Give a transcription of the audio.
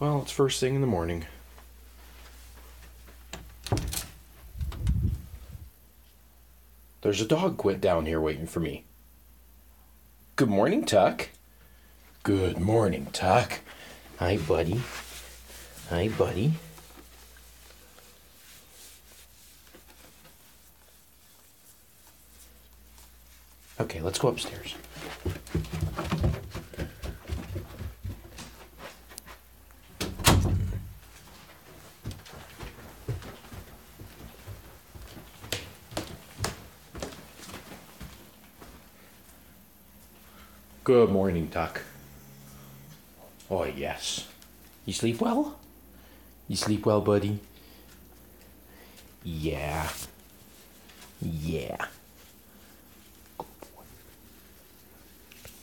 Well, it's first thing in the morning. There's a dog quit down here waiting for me. Good morning, Tuk. Good morning, Tuk. Hi, buddy. Hi, buddy. Okay, let's go upstairs. Good morning, Tuk. Oh, yes. You sleep well? You sleep well, buddy? Yeah. Yeah.